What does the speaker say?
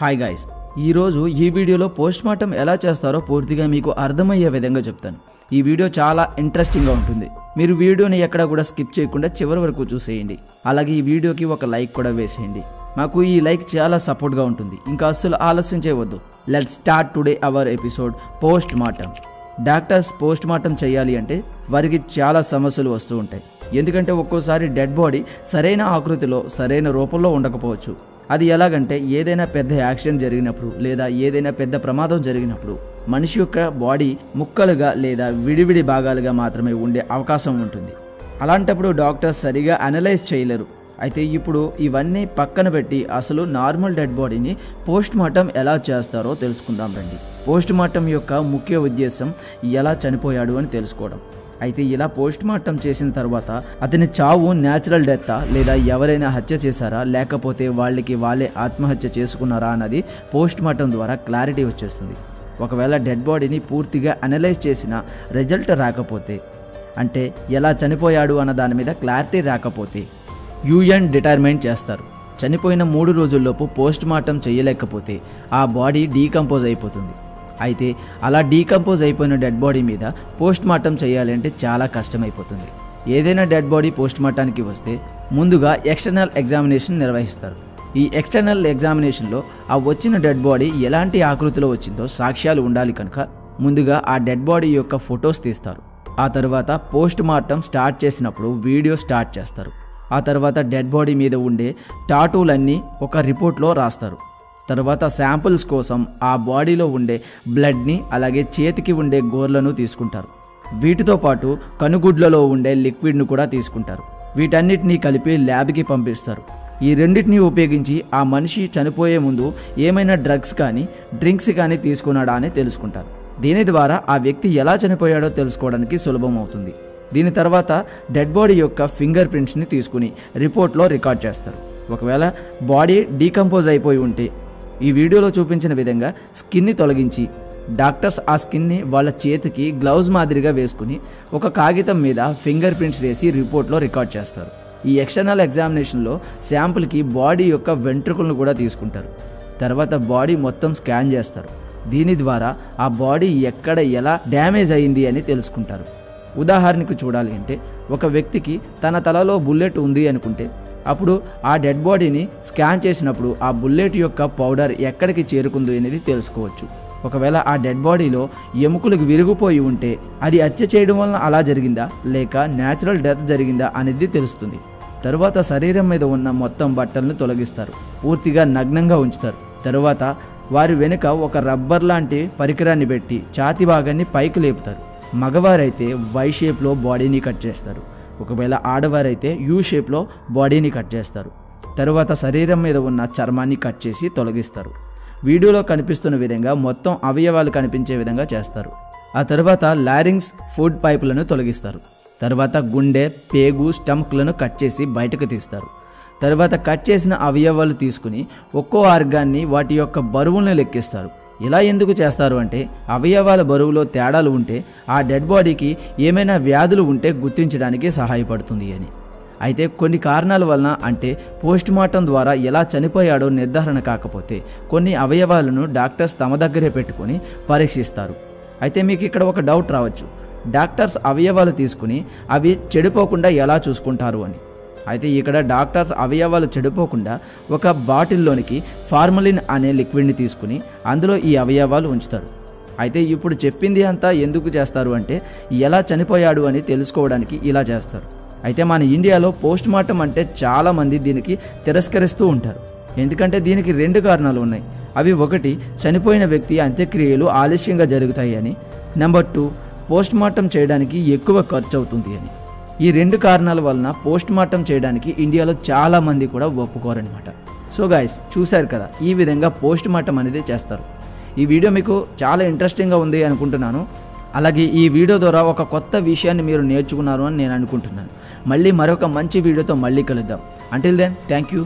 Hi guys ఈరోజు ఈ వీడియోలో పోస్ట్ మార్టం ఎలా చేస్తారో పూర్తిగా మీకు అర్థమయ్యే విధంగా చెప్తాను. ఈ వీడియో చాలా ఇంట్రెస్టింగ్గా ఉంటుంది. మీరు వీడియోని ఎక్కడ కూడా స్కిప్ చేయకుండా చివరి వరకు చూసేయండి. అలాగే ఈ వీడియోకి ఒక లైక్ కూడా వేసేయండి. మాకు ఈ లైక్ చాలా సపోర్ట్గా ఉంటుంది. ఇంకా అస్సలు ఆలస్యం చేయవద్దు. Let start today our episode post mortem doctors post mortem చేయాలి అంటే వారికి చాలా సమస్యలు వస్తూ ఉంటాయి. ఎందుకంటే ఒక్కోసారి డెడ్ బాడీ సరైన ఆకృతిలో సరైన రూపంలో ఉండకపోవచ్చు. అది ఎలాగంటే ఏదైనా పెద్ద యాక్సిడెంట్ జరిగినప్పుడు లేదా ఏదైనా పెద్ద ప్రమాదం జరిగినప్పుడు మనిషి యొక్క బాడీ ముక్కలుగా లేదా విడివిడి భాగాలుగా మాత్రమే ఉండే అవకాశం ఉంటుంది. అలాంటప్పుడు డాక్టర్స్ సరిగా అనలైజ్ చేయలేరు. అయితే ఇప్పుడు ఇవన్నీ పక్కన పెట్టి అసలు నార్మల్ డెడ్ బాడీని పోస్ట్ మార్టం ఎలా చేస్తారో తెలుసుకుందాం రండి. పోస్ట్ మార్టం యొక్క ముఖ్య ఉద్దేశం ఎలా చనిపోయాడు అని తెలుసుకోవడం. అయితే ఇలా పోస్ట్ మార్టం చేసిన తర్వాత అతని చావు న్యాచురల్ డెత్తా లేదా ఎవరైనా హత్య చేశారా? లేకపోతే వాళ్ళకి వాళ్ళే ఆత్మహత్య చేసుకున్నారా అన్నది పోస్ట్ మార్టం ద్వారా క్లారిటీ వచ్చేస్తుంది. ఒకవేళ డెడ్ బాడీని పూర్తిగా అనలైజ్ చేసిన రిజల్ట్ రాకపోతే అంటే ఎలా చనిపోయాడు అన్న దాని మీద క్లారిటీ రాకపోతే యూఎన్ డిటర్మైన్ చేస్తారు. చనిపోయిన మూడు రోజుల్లోపు పోస్ట్ మార్టం చేయలేకపోతే ఆ బాడీ డీకంపోజ్ అయిపోతుంది. అయితే అలా డీకంపోజ్ అయిపోయిన డెడ్ బాడీ మీద పోస్ట్ మార్టం చేయాలంటే చాలా కష్టమైపోతుంది. ఏదైనా డెడ్ బాడీ పోస్ట్ మార్టానికి వస్తే ముందుగా ఎక్స్టర్నల్ ఎగ్జామినేషన్ నిర్వహిస్తారు. ఈ ఎక్స్టర్నల్ ఎగ్జామినేషన్లో ఆ వచ్చిన డెడ్ బాడీ ఎలాంటి ఆకృతిలో వచ్చిందో సాక్ష్యాలు ఉండాలి కనుక ముందుగా ఆ డెడ్ బాడీ యొక్క ఫొటోస్ తీస్తారు. ఆ తర్వాత పోస్ట్ మార్టం స్టార్ట్ చేసినప్పుడు వీడియో స్టార్ట్ చేస్తారు. ఆ తర్వాత డెడ్ బాడీ మీద ఉండే టాటూలన్నీ ఒక రిపోర్ట్లో రాస్తారు. తర్వాత శాంపుల్స్ కోసం ఆ బాడీలో ఉండే బ్లడ్ని అలాగే చేతికి ఉండే గోర్లను తీసుకుంటారు. వీటితో పాటు కనుగుడ్లలో ఉండే లిక్విడ్ను కూడా తీసుకుంటారు. వీటన్నిటినీ కలిపి ల్యాబ్కి పంపిస్తారు. ఈ రెండింటిని ఉపయోగించి ఆ మనిషి చనిపోయే ముందు ఏమైనా డ్రగ్స్ కానీ డ్రింక్స్ కానీ తీసుకున్నాడా అని తెలుసుకుంటారు. దీని ద్వారా ఆ వ్యక్తి ఎలా చనిపోయాడో తెలుసుకోవడానికి సులభం అవుతుంది. దీని తర్వాత డెడ్ బాడీ యొక్క ఫింగర్ ప్రింట్స్ని తీసుకుని రిపోర్ట్లో రికార్డ్ చేస్తారు. ఒకవేళ బాడీ డీకంపోజ్ అయిపోయి ఉంటే ఈ వీడియోలో చూపించిన విధంగా స్కిన్ని తొలగించి డాక్టర్స్ ఆ స్కిన్ని వాళ్ళ చేతికి గ్లౌజ్ మాదిరిగా వేసుకుని ఒక కాగితం మీద ఫింగర్ ప్రింట్స్ వేసి రిపోర్ట్లో రికార్డ్ చేస్తారు. ఈ ఎక్స్టర్నల్ ఎగ్జామినేషన్లో శాంపుల్కి బాడీ యొక్క వెంట్రుకలను కూడా తీసుకుంటారు. తర్వాత బాడీ మొత్తం స్కాన్ చేస్తారు. దీని ద్వారా ఆ బాడీ ఎక్కడ ఎలా డ్యామేజ్ అయింది అని తెలుసుకుంటారు. ఉదాహరణకు చూడాలి అంటే ఒక వ్యక్తికి తన తలలో బుల్లెట్ ఉంది అనుకుంటే అప్పుడు ఆ డెడ్ బాడీని స్కాన్ చేసినప్పుడు ఆ బుల్లెట్ యొక్క పౌడర్ ఎక్కడికి చేరుకుంది అనేది తెలుసుకోవచ్చు. ఒకవేళ ఆ డెడ్ బాడీలో ఎముకలకు విరిగిపోయి ఉంటే అది హత్య చేయడం వలన అలా జరిగిందా? లేక న్యాచురల్ డెత్ జరిగిందా అనేది తెలుస్తుంది. తరువాత శరీరం మీద ఉన్న మొత్తం బట్టలను తొలగిస్తారు. పూర్తిగా నగ్నంగా ఉంచుతారు. తరువాత వారి వెనుక ఒక రబ్బర్ లాంటి పరికరాన్ని పెట్టి ఛాతి భాగాన్ని పైకి లేపుతారు. మగవారైతే వై షేప్లో బాడీని కట్ చేస్తారు. ఒకవేళ ఆడవారైతే యూ షేప్లో బాడీని కట్ చేస్తారు. తరువాత శరీరం మీద ఉన్న చర్మాన్ని కట్ చేసి తొలగిస్తారు. వీడియోలో కనిపిస్తున్న విధంగా మొత్తం అవయవాలు కనిపించే విధంగా చేస్తారు. ఆ తర్వాత లారింగ్స్ ఫుడ్ పైపులను తొలగిస్తారు. తర్వాత గుండె పేగు స్టమక్లను కట్ చేసి బయటకు తీస్తారు. తర్వాత కట్ చేసిన అవయవాలు తీసుకుని ఒక్కో ఆర్గాన్ని వాటి యొక్క బరువులను లెక్కిస్తారు. ఇలా ఎందుకు చేస్తారు అంటే అవయవాల బరువులో తేడాలు ఉంటే ఆ డెడ్ బాడీకి ఏమైనా వ్యాధులు ఉంటే గుర్తించడానికి సహాయపడుతుంది అని. అయితే కొన్ని కారణాల వలన అంటే పోస్ట్ మార్టం ద్వారా ఎలా చనిపోయాడో నిర్ధారణ కాకపోతే కొన్ని అవయవాలను డాక్టర్స్ తమ దగ్గరే పెట్టుకొని పరీక్షిస్తారు. అయితే మీకు ఇక్కడ ఒక డౌట్ రావచ్చు. డాక్టర్స్ అవయవాలు తీసుకుని అవి చెడిపోకుండా ఎలా చూసుకుంటారు అని. అయితే ఇక్కడ డాక్టర్స్ అవయవాలు చెడిపోకుండా ఒక బాటిల్లోనికి ఫార్మలిన్ అనే లిక్విడ్ని తీసుకుని అందులో ఈ అవయవాలు ఉంచుతారు. అయితే ఇప్పుడు చెప్పింది అంతా ఎందుకు చేస్తారు అంటే ఎలా చనిపోయాడు అని తెలుసుకోవడానికి ఇలా చేస్తారు. అయితే మన ఇండియాలో పోస్ట్ మార్టం అంటే చాలామంది దీనికి తిరస్కరిస్తూ ఉంటారు. ఎందుకంటే దీనికి రెండు కారణాలు ఉన్నాయి. అవి ఒకటి చనిపోయిన వ్యక్తి అంత్యక్రియలు ఆలస్యంగా జరుగుతాయి అని. నెంబర్ టూ పోస్ట్ మార్టం చేయడానికి ఎక్కువ ఖర్చు అవుతుంది అని. ఈ రెండు కారణాల వలన పోస్ట్ మార్టం చేయడానికి ఇండియాలో చాలా మంది కూడా ఒప్పుకోరనమాట సో గాయస్ చూశారు కదా ఈ విధంగా పోస్ట్ మార్టం అనేది చేస్తారు. ఈ వీడియో మీకు చాలా ఇంట్రెస్టింగ్గా ఉంది అనుకుంటున్నాను. అలాగే ఈ వీడియో ద్వారా ఒక కొత్త విషయాన్ని మీరు నేర్చుకున్నారు అని నేను అనుకుంటున్నాను. మళ్ళీ మరొక మంచి వీడియోతో మళ్ళీ కలుద్దాం. Until then thank you